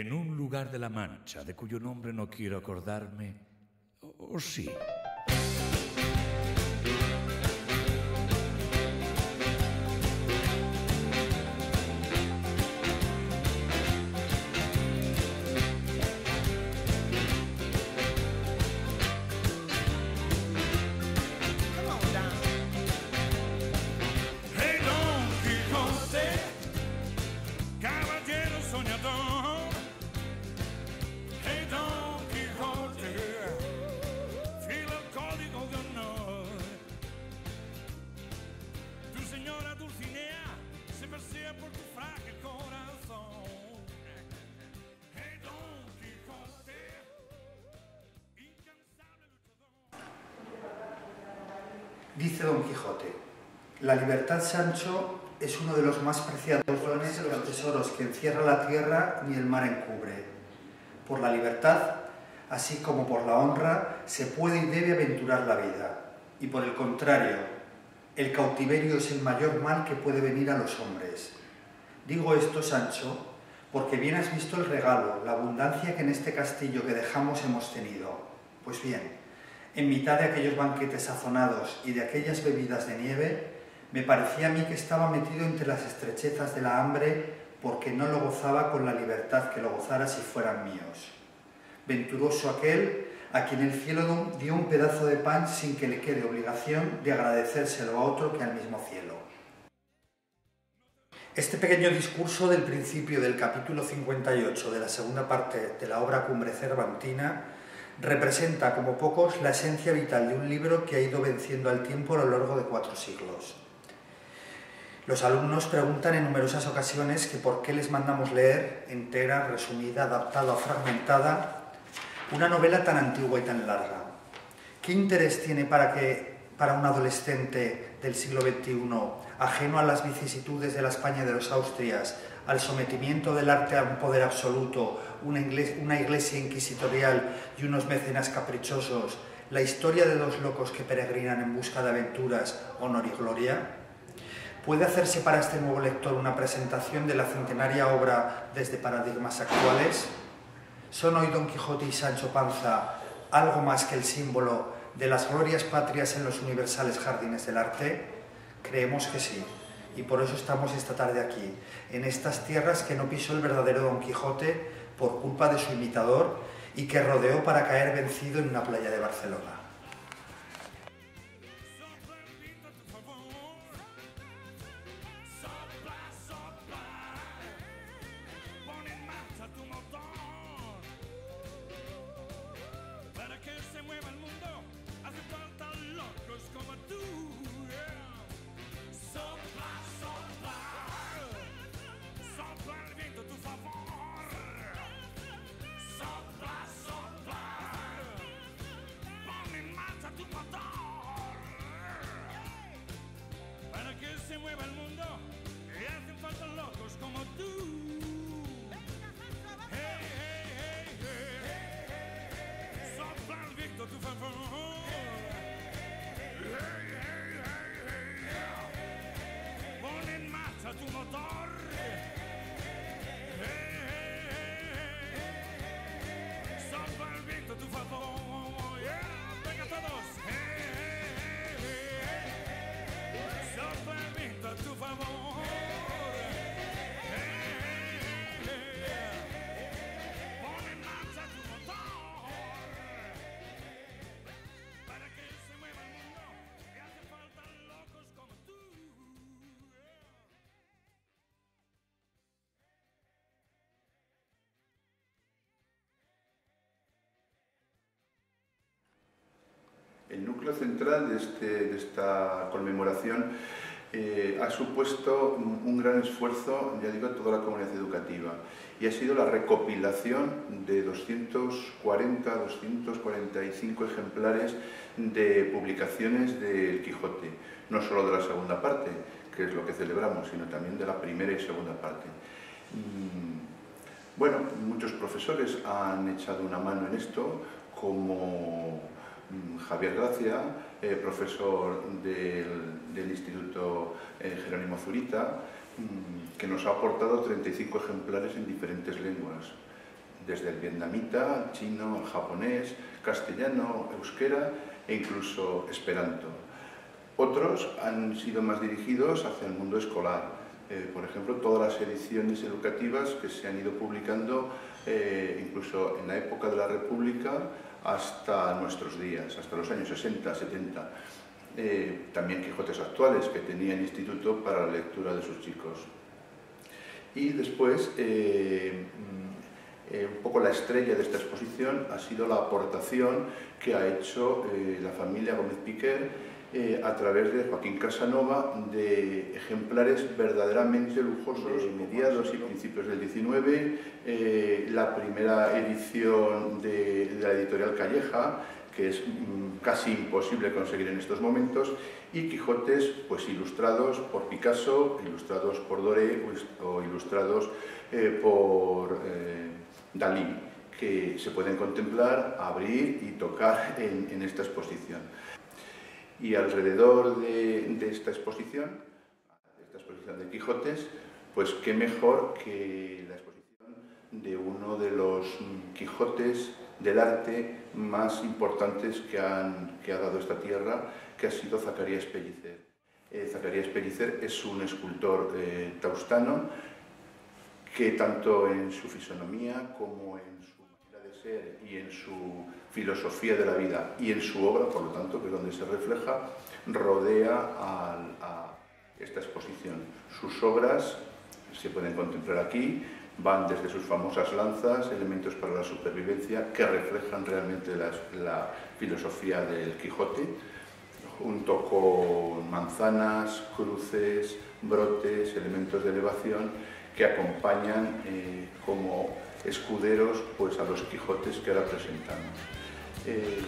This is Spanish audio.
en un lugar de la Mancha, de cuyo nombre no quiero acordarme, o, sí. Dice Don Quijote, la libertad, Sancho, es uno de los más preciados dones de los tesoros que encierra la tierra ni el mar encubre. Por la libertad, así como por la honra, se puede y debe aventurar la vida. Y por el contrario, el cautiverio es el mayor mal que puede venir a los hombres. Digo esto, Sancho, porque bien has visto el regalo, la abundancia que en este castillo que dejamos hemos tenido. Pues bien, en mitad de aquellos banquetes sazonados y de aquellas bebidas de nieve, me parecía a mí que estaba metido entre las estrechezas de la hambre porque no lo gozaba con la libertad que lo gozara si fueran míos. Venturoso aquel a quien el cielo dio un pedazo de pan sin que le quede obligación de agradecérselo a otro que al mismo cielo. Este pequeño discurso del principio del capítulo 58 de la segunda parte de la obra Cumbre Cervantina representa como pocos la esencia vital de un libro que ha ido venciendo al tiempo a lo largo de cuatro siglos. Los alumnos preguntan en numerosas ocasiones que por qué les mandamos leer entera, resumida, adaptada o fragmentada una novela tan antigua y tan larga. ¿Qué interés tiene para que para un adolescente del siglo XXI, ajeno a las vicisitudes de la España de los Austrias, al sometimiento del arte a un poder absoluto, una iglesia, inquisitorial y unos mecenas caprichosos, la historia de dos locos que peregrinan en busca de aventuras, honor y gloria? ¿Puede hacerse para este nuevo lector una presentación de la centenaria obra desde paradigmas actuales? ¿Son hoy Don Quijote y Sancho Panza algo más que el símbolo de las glorias patrias en los universales jardines del arte? Creemos que sí, y por eso estamos esta tarde aquí, en estas tierras que no pisó el verdadero Don Quijote por culpa de su imitador y que rodeó para caer vencido en una playa de Barcelona. Locos El núcleo central de, este- esta conmemoración eh, ha supuesto un, un gran esfuerzo, ya digo, a toda la comunidad educativa y ha sido la recopilación de 240, 245 ejemplares de publicaciones del Quijote, no solo de la segunda parte, que es lo que celebramos, sino también de la primera y segunda parte. Mm, Bueno, muchos profesores han echado una mano en esto, como Javier Gracia, eh, profesor del, Instituto eh, Jerónimo Zurita, mm, que nos ha aportado 35 ejemplares en diferentes lenguas. desde el vietnamita, chino, japonés, castellano, euskera e incluso esperanto. Otros han sido más dirigidos hacia el mundo escolar. Eh, por ejemplo, todas las ediciones educativas que se han ido publicando, eh, incluso en la época de la República, hasta nuestros días, hasta los años 60, 70. Eh, también Quijotes actuales que tenía el Instituto para la lectura de sus chicos. Y después, mm, un poco la estrella de esta exposición ha sido la aportación que ha hecho la familia Gómez Piquer eh, a través de Joaquín Casanova de ejemplares verdaderamente lujosos, mediados y principios del 19, eh, la primera edición de, la editorial Calleja, que es mm, casi imposible conseguir en estos momentos, y Quijotes pues, ilustrados por Picasso, ilustrados por Doré o ilustrados eh, por Dalí, que se pueden contemplar, abrir y tocar en esta exposición. Y alrededor de, esta exposición, de esta exposición de Quijotes, pues qué mejor que la exposición de uno de los Quijotes del arte más importantes que, han, que ha dado esta tierra, que ha sido Zacarías Pellicer. Eh, Zacarías Pellicer es un escultor eh, taustano que tanto en su fisonomía como en su ser y en su filosofía de la vida y en su obra, por lo tanto, que es donde se refleja, rodea a, esta exposición. Sus obras se pueden contemplar aquí, van desde sus famosas lanzas, elementos para la supervivencia, que reflejan realmente la, filosofía del Quijote, junto con manzanas, cruces, brotes, elementos de elevación que acompañan eh, como escuderos pues, a los Quijotes que ahora presentamos. Eh,